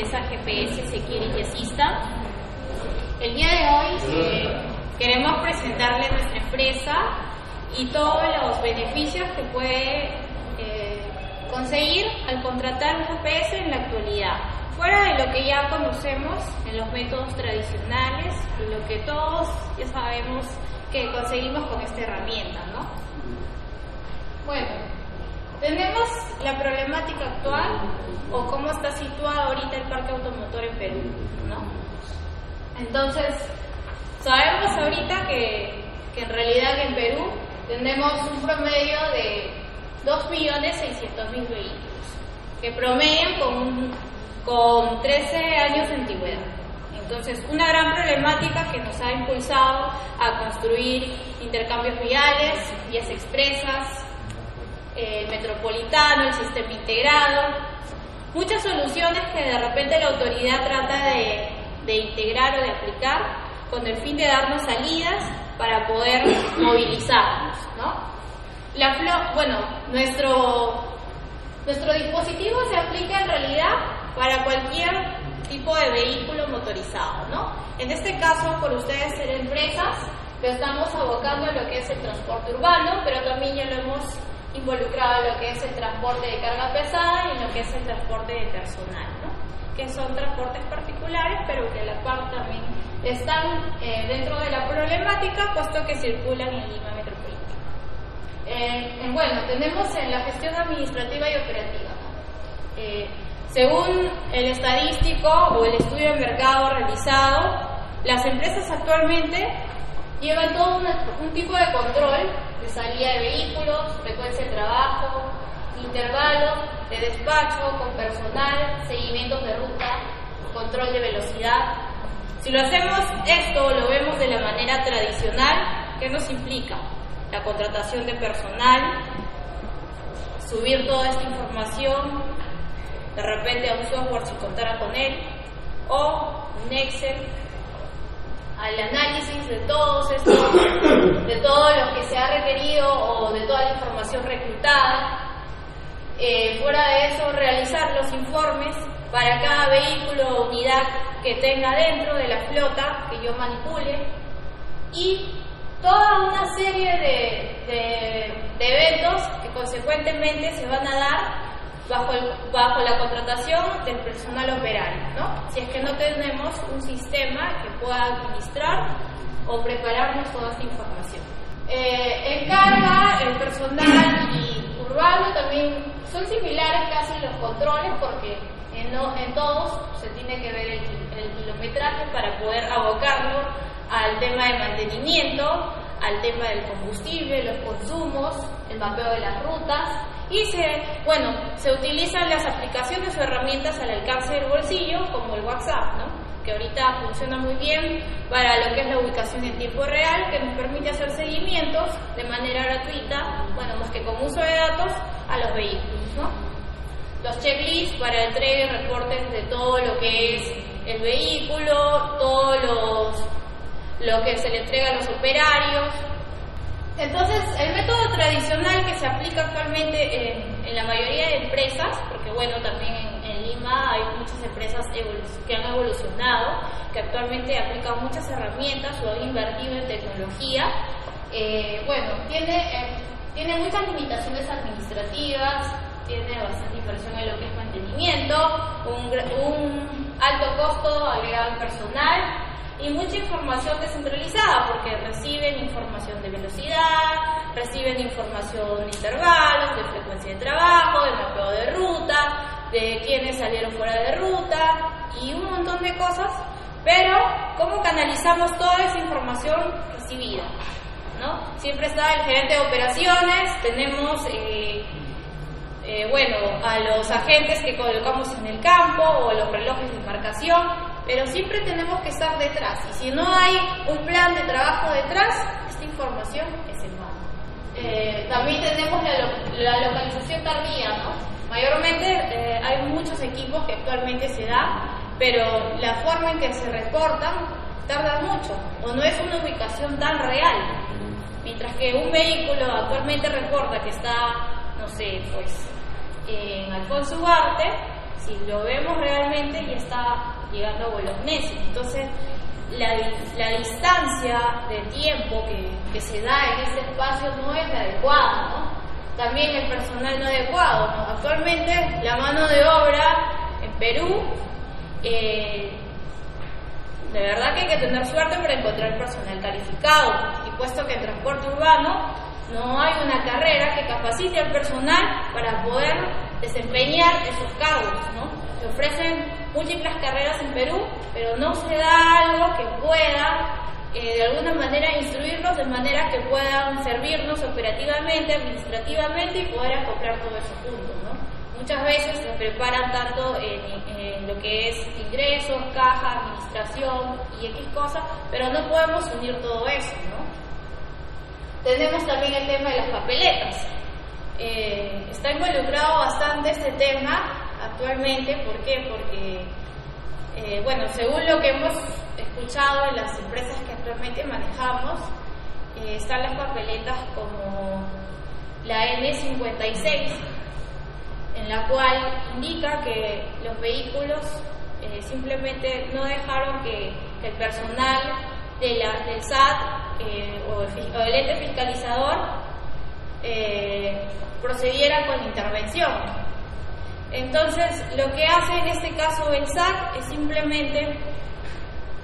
empresa GPS Security Assistant. El día de hoy eh, queremos presentarle nuestra empresa y todos los beneficios que puede eh, conseguir al contratar un GPS en la actualidad, fuera de lo que ya conocemos en los métodos tradicionales y lo que todos ya sabemos que conseguimos con esta herramienta, ¿no? Bueno, tenemos la problemática actual o cómo está situado ahorita el parque automotor en Perú, ¿no? Entonces, sabemos ahorita que, que en realidad en Perú tenemos un promedio de 2.600.000 vehículos, que promedian con, con 13 años de antigüedad. Entonces, una gran problemática que nos ha impulsado a construir intercambios viales, vías expresas, el metropolitano, el sistema integrado, muchas soluciones que de repente la autoridad trata de, de integrar o de aplicar con el fin de darnos salidas para poder movilizarnos, ¿no? La bueno, nuestro, nuestro dispositivo se aplica en realidad para cualquier tipo de vehículo motorizado, ¿no? En este caso, por ustedes ser empresas, lo estamos abocando a lo que es el transporte urbano, pero también ya lo hemos involucrado en lo que es el transporte de carga pesada y lo que es el transporte de personal, ¿no? que son transportes particulares, pero que la también están eh, dentro de la problemática, puesto que circulan en Lima Metropolitana. Eh, bueno, tenemos en la gestión administrativa y operativa. Eh, según el estadístico o el estudio de mercado realizado, las empresas actualmente llevan todo un tipo de control de salida de vehículos, frecuencia de trabajo, intervalos de despacho con personal, seguimientos de ruta, control de velocidad. Si lo hacemos esto, lo vemos de la manera tradicional, ¿qué nos implica? La contratación de personal, subir toda esta información, de repente a un software si contara con él, o un Excel al análisis de todos estos, de todo lo que se ha requerido o de toda la información reclutada. Eh, fuera de eso, realizar los informes para cada vehículo o unidad que tenga dentro de la flota que yo manipule y toda una serie de, eventos que consecuentemente se van a dar bajo, bajo la contratación del personal operario, ¿no? Si es que no tenemos un sistema que pueda administrar o prepararnos toda esta información. Eh, en carga, el personal y urbano también son similares casi los controles porque en, en todos se tiene que ver el, el kilometraje para poder abocarlo al tema de mantenimiento, al tema del combustible, los consumos, el mapeo de las rutas y se, bueno, se utilizan las aplicaciones o herramientas al alcance del bolsillo como el WhatsApp, ¿no? que ahorita funciona muy bien para lo que es la ubicación en tiempo real, que nos permite hacer seguimientos de manera gratuita, bueno, más que con uso de datos, a los vehículos. ¿no? Los checklists para entrega y reportes de todo lo que es el vehículo, todo los, lo que se le entrega a los operarios, entonces, el método tradicional que se aplica actualmente en, la mayoría de empresas, porque bueno, también en, Lima hay muchas empresas que han evolucionado, que actualmente aplican muchas herramientas o han invertido en tecnología, eh, bueno, tiene, eh, tiene muchas limitaciones administrativas, tiene bastante inversión en lo que es mantenimiento, un, un alto costo agregado en personal y mucha información descentralizada porque reciben información de velocidad, reciben información de intervalos, de frecuencia de trabajo, de mapeo de ruta, de quienes salieron fuera de ruta y un montón de cosas, pero ¿cómo canalizamos toda esa información recibida? ¿no? Siempre está el gerente de operaciones, tenemos... Eh, eh, bueno, a los agentes que colocamos en el campo o los relojes de embarcación, pero siempre tenemos que estar detrás. Y si no hay un plan de trabajo detrás, esta información es en vano. Eh, también tenemos la, localización tardía, ¿no? Mayormente eh, hay muchos equipos que actualmente se da, pero la forma en que se reportan tarda mucho o no es una ubicación tan real. Mientras que un vehículo actualmente reporta que está, no sé, pues en Alfonso Ugarte, si lo vemos realmente ya está llegando a Bolognesi. Entonces, la, la distancia de tiempo que, que, se da en este espacio no es adecuada, ¿no? También el personal no adecuado, ¿no? Actualmente la mano de obra en Perú, eh, de verdad que hay que tener suerte para encontrar personal calificado, y puesto que en transporte urbano no hay una carrera que capacite al personal para poder desempeñar esos cargos, ¿no? Se ofrecen múltiples carreras en Perú, pero no se da algo que pueda eh, de alguna manera instruirlos de manera que puedan servirnos operativamente, administrativamente y poder acoplar todo eso juntos, ¿no? Muchas veces se preparan tanto en, en, lo que es ingresos, caja, administración y X cosas, pero no podemos unir todo eso, ¿no? Tenemos también el tema de las papeletas. Eh, está involucrado bastante este tema actualmente, ¿por qué? Porque, eh, bueno, según lo que hemos escuchado en las empresas que actualmente manejamos, eh, están las papeletas como la N56, en la cual indica que los vehículos eh, simplemente no dejaron que, el personal de la, del SAT o, el, ente fiscalizador procediera con intervención. Entonces, lo que hace en este caso el SAT es simplemente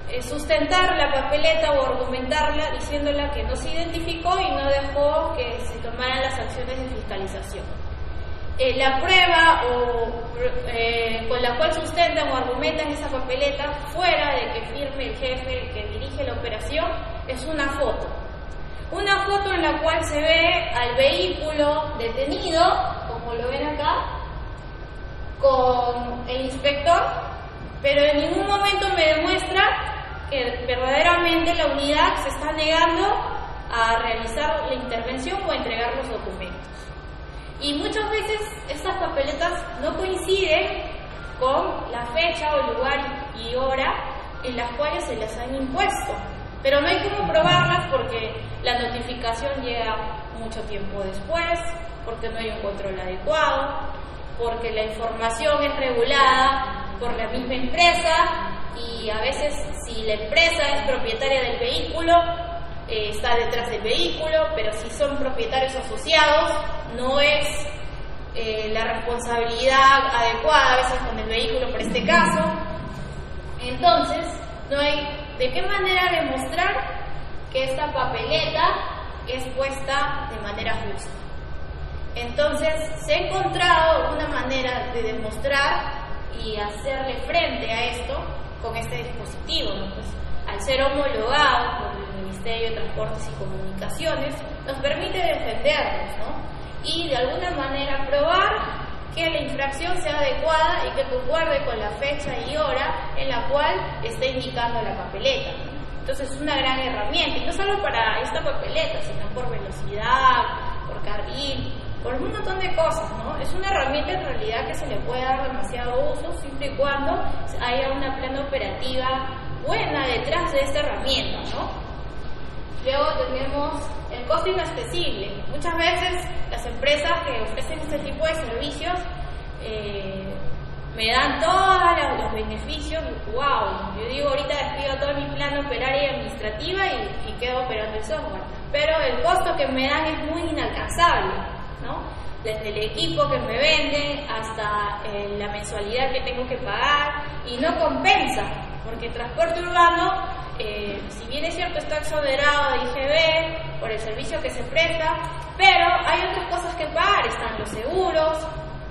eh, sustentar la papeleta o argumentarla diciéndola que no se identificó y no dejó que se tomaran las acciones de fiscalización. Eh, la prueba eh, con la cual sustentan o argumentan esa papeleta fuera de que firme el jefe que dirige la operación es una foto. Una foto en la cual se ve al vehículo detenido, como lo ven acá, con el inspector, pero en ningún momento me demuestra que verdaderamente la unidad se está negando a realizar la intervención o a entregar los documentos. Y muchas veces estas papeletas no coinciden con la fecha o lugar y hora en las cuales se las han impuesto. Pero no hay cómo probarlas porque la notificación llega mucho tiempo después, porque no hay un control adecuado, porque la información es regulada por la misma empresa y a veces si la empresa es propietaria del vehículo, eh, está detrás del vehículo, pero si son propietarios asociados, no es eh, la responsabilidad adecuada a veces con el vehículo por este caso. Entonces, no hay de qué manera demostrar que esta papeleta es puesta de manera justa. Entonces, se ha encontrado una manera de demostrar y hacerle frente a esto con este dispositivo. ¿no? Pues, al ser homologado por el Ministerio de Transportes y Comunicaciones, nos permite defendernos ¿no? y de alguna manera probar que la infracción sea adecuada y que concuerde con la fecha y hora en la cual está indicando la papeleta. Entonces es una gran herramienta, y no solo para esta papeleta, sino por velocidad, por carril, por un montón de cosas, ¿no? Es una herramienta en realidad que se le puede dar demasiado uso siempre y cuando haya una plana operativa buena detrás de esta herramienta, ¿no? Luego tenemos el costo inaccesible. Muchas veces las empresas que ofrecen este tipo de servicios eh, me dan todos los beneficios, wow, yo digo ahorita despido todo mi plan operario y administrativa y, y quedo operando el software, pero el costo que me dan es muy inalcanzable, Desde el equipo que me venden hasta eh, la mensualidad que tengo que pagar. Y no compensa, porque transporte urbano, eh, si bien es cierto, está exonerado de IGB por el servicio que se presta, pero hay otras cosas que pagar, están los seguros,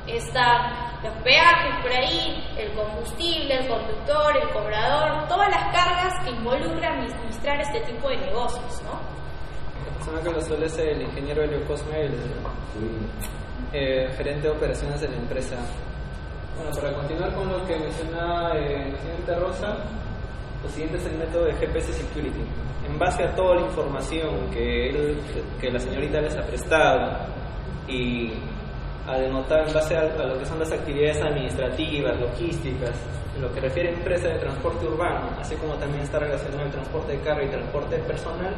están los peajes por ahí, el combustible, el conductor, el cobrador, todas las cargas que involucran administrar este tipo de negocios, ¿no? Persona que lo suele ser el ingeniero Helio Cosme, el eh, gerente de operaciones de la empresa. Bueno, para continuar con lo que mencionaba eh, la señorita Rosa, lo siguiente es el método de GPS Security. En base a toda la información que, él, que la señorita les ha prestado y a denotar en base a, a, lo que son las actividades administrativas, logísticas, en lo que refiere a empresa de transporte urbano, así como también está relacionado el transporte de carga y transporte personal,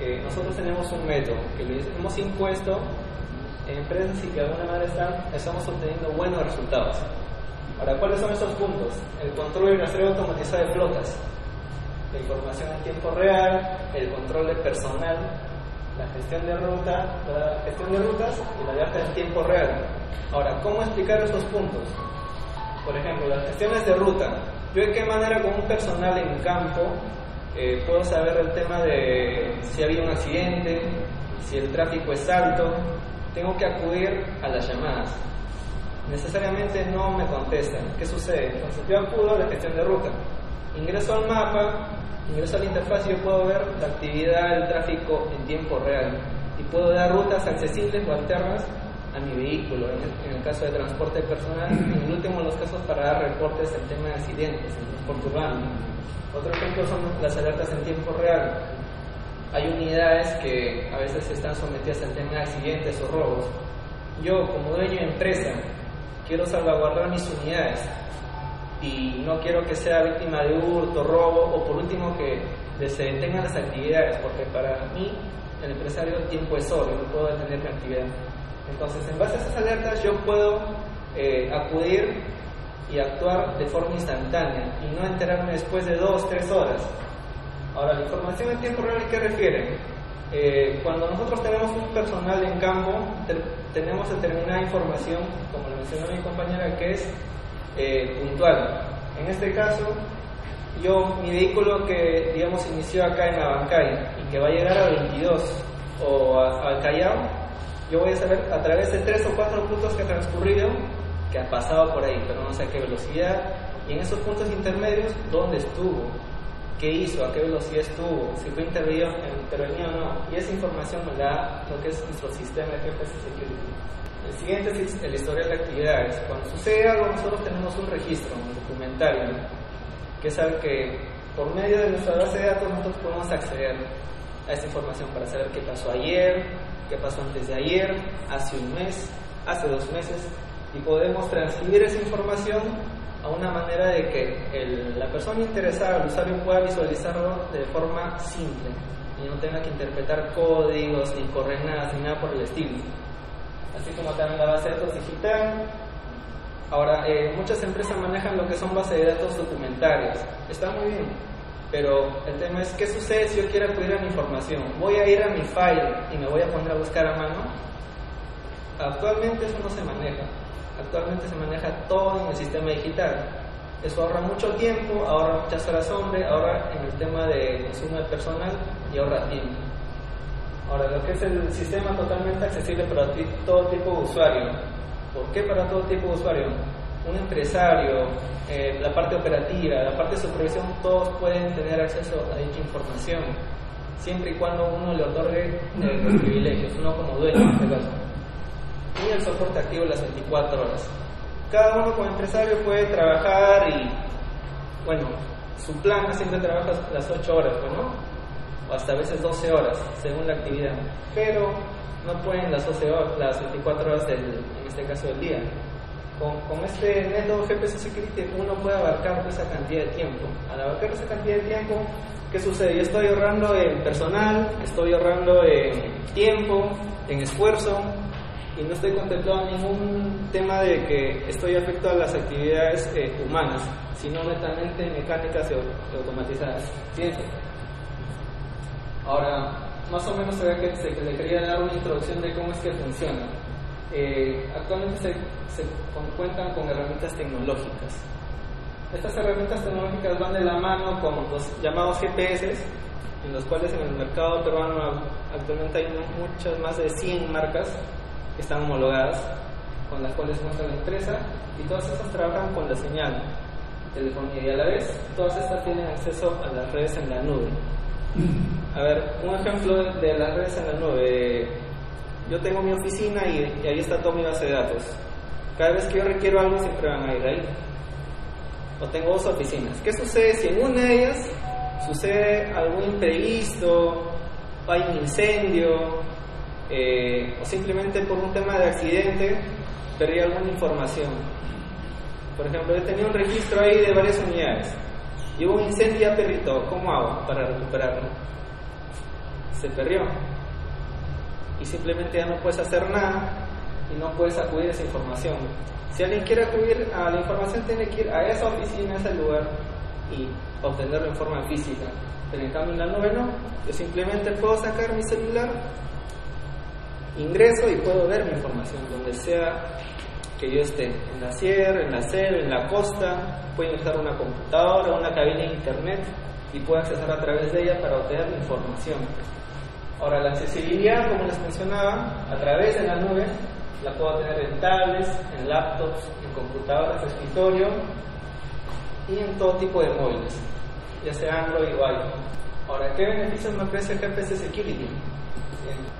eh, nosotros tenemos un método que hemos impuesto en empresas y que de alguna manera están, estamos obteniendo buenos resultados. Ahora, ¿cuáles son esos puntos? El control y rastreo automatizado de flotas, la información en tiempo real, el control de personal, la gestión de ruta, la gestión de rutas y la alerta en tiempo real. Ahora, ¿cómo explicar estos puntos? Por ejemplo, las gestiones de ruta. Yo de qué manera con un personal en campo eh, puedo saber el tema de si había un accidente, si el tráfico es alto, tengo que acudir a las llamadas. Necesariamente no me contestan. ¿Qué sucede? Entonces yo acudo a la gestión de ruta. Ingreso al mapa, ingreso a la interfaz y yo puedo ver la actividad del tráfico en tiempo real. Y puedo dar rutas accesibles o alternas a mi vehículo, en el, caso de transporte personal, en el último los para dar reportes en tema de accidentes, en transporte urbano. Otro ejemplo son las alertas en tiempo real. Hay unidades que a veces están sometidas al tema de accidentes o robos. Yo, como dueño de empresa, quiero salvaguardar mis unidades y no quiero que sea víctima de hurto, robo o por último que se detengan las actividades, porque para mí, el empresario, el tiempo es oro, no puedo detener mi actividad. Entonces, en base a esas alertas, yo puedo eh, acudir y actuar de forma instantánea y no enterarme después de dos, tres horas. Ahora, la información en tiempo real, ¿a qué refiere? Eh, cuando nosotros tenemos un personal en campo, tenemos determinada información, como lo mencionó mi compañera, que es eh, puntual. En este caso, yo, mi vehículo que, digamos, inició acá en Abancay y que va a llegar a 22 o al Callao, yo voy a saber a través de tres o cuatro puntos que ha transcurrido que ha pasado por ahí, pero no sé a qué velocidad, y en esos puntos intermedios, dónde estuvo, qué hizo, a qué velocidad estuvo, si fue intervenido, intervenido o no, y esa información me da lo que es nuestro sistema de GPS Security. El siguiente es el historial de actividades. Cuando sucede algo, nosotros tenemos un registro, un documentario, que es algo que por medio de nuestra base de datos nosotros podemos acceder a esa información para saber qué pasó ayer, qué pasó antes de ayer, hace un mes, hace dos meses, y podemos transcribir esa información a una manera de que la persona interesada, el usuario, pueda visualizarlo de forma simple y no tenga que interpretar códigos, ni coordenadas, ni nada por el estilo. Así como también la base de datos digital. Ahora, eh, muchas empresas manejan lo que son bases de datos documentarias. Está muy bien, pero el tema es, ¿qué sucede si yo quiero acudir a mi información? ¿Voy a ir a mi file y me voy a poner a buscar a mano? Actualmente eso no se maneja. Actualmente se maneja todo en el sistema digital. Eso ahorra mucho tiempo, ahorra muchas horas hombre, ahorra en el tema de consumo de personal y ahorra tiempo. Ahora, lo que es el sistema totalmente accesible para todo tipo de usuario. ¿Por qué para todo tipo de usuario? Un empresario, eh, la parte operativa, la parte de supervisión, todos pueden tener acceso a dicha información, siempre y cuando uno le otorgue eh, los privilegios, uno como dueño en este caso el soporte activo las 24 horas. Cada uno como empresario puede trabajar y, bueno, su plan siempre trabaja las 8 horas, ¿no? O hasta a veces 12 horas, según la actividad. Pero no pueden las 12 horas, las 24 horas del, en este caso del día. Con, con este método GPS Security uno puede abarcar esa cantidad de tiempo. Al abarcar esa cantidad de tiempo, ¿qué sucede? Yo estoy ahorrando en personal, estoy ahorrando en tiempo, en esfuerzo, y no estoy contemplando ningún tema de que estoy afecto a las actividades eh, humanas, sino netamente mecánicas y automatizadas. Ahora, más o menos se que, se, le quería dar una introducción de cómo es que funciona. Eh, actualmente se, se cuentan con herramientas tecnológicas. Estas herramientas tecnológicas van de la mano con los llamados GPS, en los cuales en el mercado peruano actualmente hay muchas más de 100 marcas están homologadas, con las cuales cuenta la empresa, y todas estas trabajan con la señal telefonía y a la vez todas estas tienen acceso a las redes en la nube. A ver, un ejemplo de las redes en la nube. Yo tengo mi oficina y, y ahí está toda mi base de datos. Cada vez que yo requiero algo siempre van a ir ahí. O tengo dos oficinas. ¿Qué sucede si en una de ellas sucede algún imprevisto, hay un incendio, eh, o simplemente por un tema de accidente perdí alguna información. Por ejemplo, yo tenía un registro ahí de varias unidades y un incendio y perrito. ¿Cómo hago para recuperarlo? Se perdió. Y simplemente ya no puedes hacer nada y no puedes acudir a esa información. Si alguien quiere acudir a la información, tiene que ir a esa oficina, a ese lugar y obtenerlo en forma física. Pero en cambio en la nube no. Yo simplemente puedo sacar mi celular, ingreso y puedo ver mi información donde sea que yo esté, en la sierra, en la selva, en la costa, puedo usar una computadora, una cabina de internet y puedo acceder a través de ella para obtener información. Ahora, la accesibilidad, como les mencionaba, a través de la nube, la puedo tener en tablets, en laptops, en computadoras de escritorio y en todo tipo de móviles, ya sea Android o iPhone. Ahora, ¿qué beneficios me ofrece GPS Security?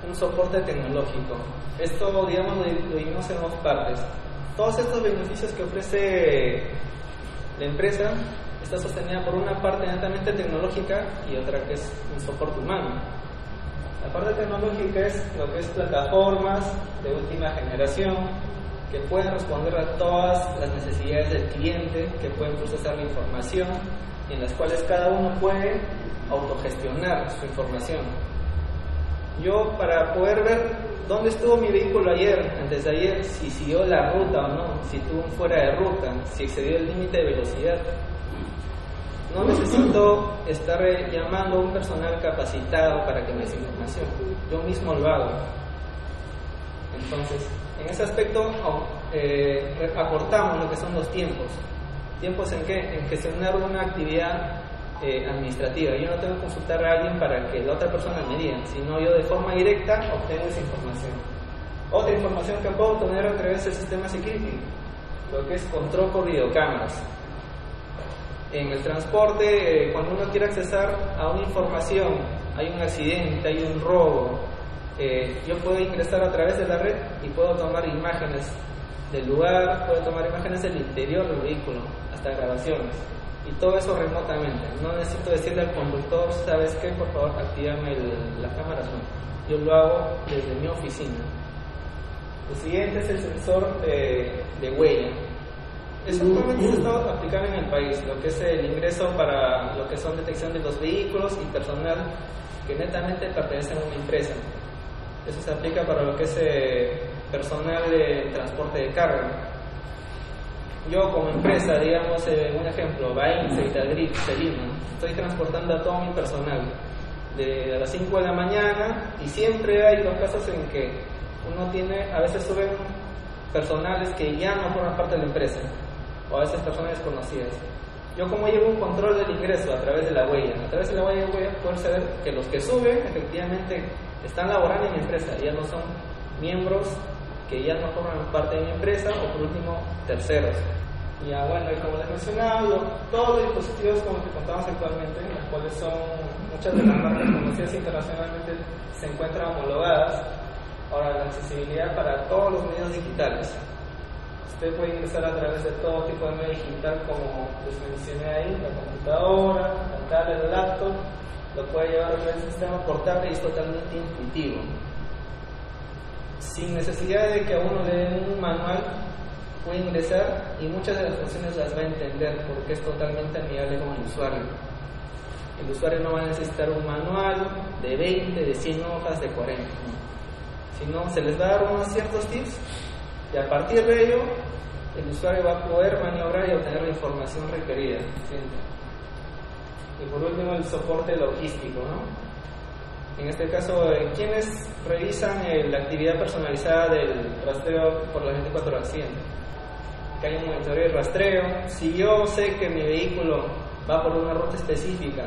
Un soporte tecnológico. Esto, digamos, lo dividimos en dos partes. Todos estos beneficios que ofrece la empresa está sostenida por una parte netamente tecnológica y otra que es un soporte humano. La parte tecnológica es lo que es plataformas de última generación que pueden responder a todas las necesidades del cliente, que pueden procesar la información y en las cuales cada uno puede autogestionar su información. Yo para poder ver dónde estuvo mi vehículo ayer, antes de ayer, si siguió la ruta o no, si estuvo fuera de ruta, si excedió el límite de velocidad, no necesito estar llamando a un personal capacitado para que me dé información. Yo mismo lo hago. Entonces, en ese aspecto eh, acortamos lo que son los tiempos. ¿Tiempos en qué? En gestionar una actividad eh, administrativa. Yo no tengo que consultar a alguien para que la otra persona me diga, sino yo de forma directa obtengo esa información. Otra información que puedo obtener a través del sistema security, lo que es control por videocámaras en el transporte, eh, cuando uno quiere accesar a una información, hay un accidente, hay un robo, eh, yo puedo ingresar a través de la red y puedo tomar imágenes del lugar, puedo tomar imágenes del interior del vehículo, hasta grabaciones. Y todo eso remotamente. No necesito decirle al conductor, ¿sabes qué? Por favor, activame las cámaras. No. Yo lo hago desde mi oficina. Lo siguiente es el sensor de, de huella eso actualmente se está aplicando en el país, lo que es el ingreso para lo que son detección de los vehículos y personal que netamente pertenecen a una empresa. Eso se aplica para lo que es eh, personal de transporte de carga. Yo como empresa, digamos eh, un ejemplo, Bain, Grip, Celina, estoy transportando a todo mi personal de a las 5 de la mañana y siempre hay dos casos en que uno tiene, a veces suben personales que ya no forman parte de la empresa o a veces personas desconocidas. Yo como llevo un control del ingreso a través de la huella, a través de la huella voy a poder saber que los que suben efectivamente están laborando en mi empresa, ya no son miembros que ya no forman parte de mi empresa o por último terceros. Ya, bueno, y como les mencionaba, todos los dispositivos con los que contamos actualmente, las cuales son muchas de las marcas conocidas internacionalmente, se encuentran homologadas. Ahora, la accesibilidad para todos los medios digitales, Usted puede ingresar a través de todo tipo de medio digital, como les mencioné ahí, la computadora, la tablet, el laptop, lo puede llevar a través del sistema portable y es totalmente intuitivo. Sin necesidad de que a uno le den un manual, puede ingresar y muchas de las funciones las va a entender porque es totalmente amigable con el usuario. El usuario no va a necesitar un manual de 20, de 100 hojas, de 40, sino se les va a dar unos ciertos tips y a partir de ello el usuario va a poder maniobrar y obtener la información requerida. Y por último, el soporte logístico. ¿no? En este caso, eh, ¿quiénes revisan la actividad personalizada del rastreo por las 24 horas 100? Que hay un monitoreo y rastreo. Si yo sé que mi vehículo va por una ruta específica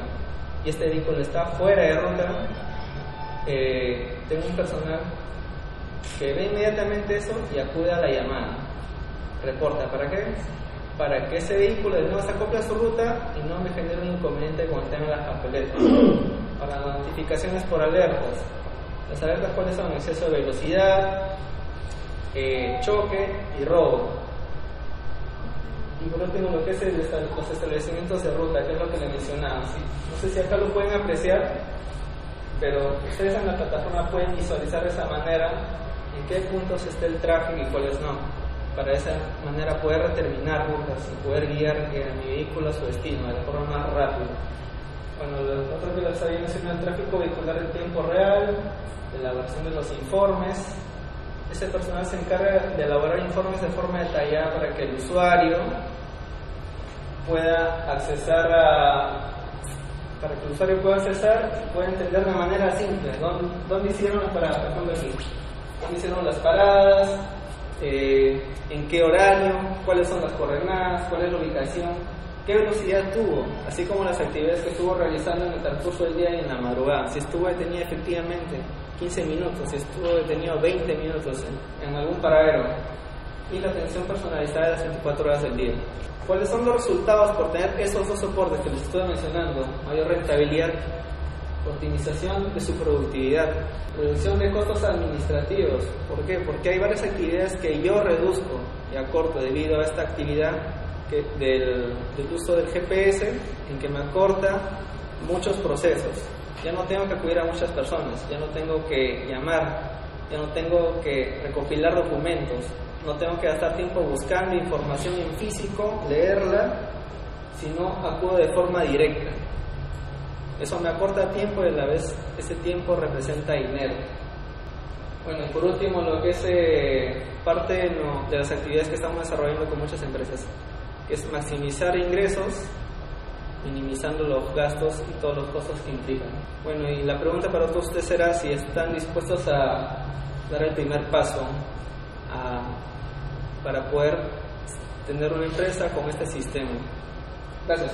y este vehículo está fuera de ruta, eh, tengo un personal que ve inmediatamente eso y acude a la llamada reporta. ¿Para qué? Para que ese vehículo de nuevo se acople a su ruta y no me genere un inconveniente cuando tenga las papeletas. Para notificaciones por alertas. Las alertas cuáles son? Exceso de velocidad, eh, choque y robo. Y por último lo que es los establecimientos de ruta, que es lo que le mencionaba. No sé si acá lo pueden apreciar, pero ustedes en la plataforma pueden visualizar de esa manera en qué puntos está el tráfico y cuáles no para de esa manera poder determinar rutas y poder guiar mi vehículo a su destino de la forma más rápida. Bueno, lo otro que les había mencionado el tráfico vehicular en tiempo real, la elaboración de los informes, ese personal se encarga de elaborar informes de forma detallada para que el usuario pueda accesar para que el usuario pueda accesar y pueda entender de manera simple dónde, hicieron las paradas, por ejemplo eh, en qué horario, cuáles son las coordenadas, cuál es la ubicación, qué velocidad tuvo, así como las actividades que estuvo realizando en el transcurso del día y en la madrugada, si estuvo detenido efectivamente 15 minutos, si estuvo detenido 20 minutos en, en algún paradero, y la atención personalizada de las 24 horas del día. ¿Cuáles son los resultados por tener esos dos soportes que les estoy mencionando? Mayor rentabilidad, optimización de su productividad, reducción de costos administrativos. ¿Por qué? Porque hay varias actividades que yo reduzco y acorto debido a esta actividad del, uso del GPS, en que me acorta muchos procesos. Ya no tengo que acudir a muchas personas, ya no tengo que llamar, ya no tengo que recopilar documentos, no tengo que gastar tiempo buscando información en físico, leerla, sino acudo de forma directa. Eso me acorta tiempo y a la vez ese tiempo representa dinero. Bueno, y por último, lo que es eh, parte de, las actividades que estamos desarrollando con muchas empresas, es maximizar ingresos, minimizando los gastos y todos los costos que implican. Bueno, y la pregunta para todos ustedes será si están dispuestos a dar el primer paso para poder tener una empresa con este sistema. Gracias.